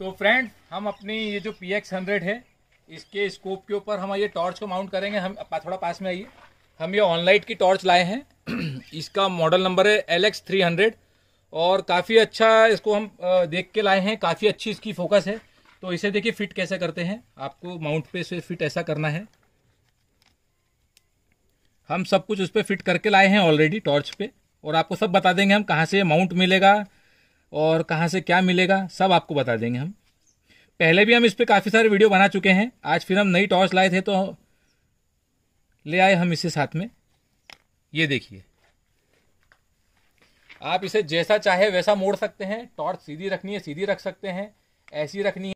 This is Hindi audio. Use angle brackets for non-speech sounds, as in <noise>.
तो फ्रेंड हम अपनी ये जो पी एक्स हंड्रेड है, इसके स्कोप के ऊपर हम ये टॉर्च को माउंट करेंगे। हम थोड़ा पास में आइए। हम ये ऑनलाइट की टॉर्च लाए हैं। <clears throat> इसका मॉडल नंबर है एल एक्स थ्री हंड्रेड और काफ़ी अच्छा इसको हम देख के लाए हैं। काफ़ी अच्छी इसकी फोकस है। तो इसे देखिए फिट कैसे करते हैं। आपको माउंट पे से फिट ऐसा करना है। हम सब कुछ उस पर फिट करके लाए हैं ऑलरेडी टॉर्च पे। और आपको सब बता देंगे हम कहाँ से माउंट मिलेगा। और कहाँ से क्या मिलेगा, सब आपको बता देंगे हम। पहले भी हम इस पर काफ़ी सारे वीडियो बना चुके हैं। आज फिर हम नई टॉर्च लाए थे तो ले आए हम इसे साथ में। ये देखिए। आप इसे जैसा चाहे वैसा मोड़ सकते हैं। टॉर्च सीधी रखनी है, सीधी रख सकते हैं। ऐसी रखनी है।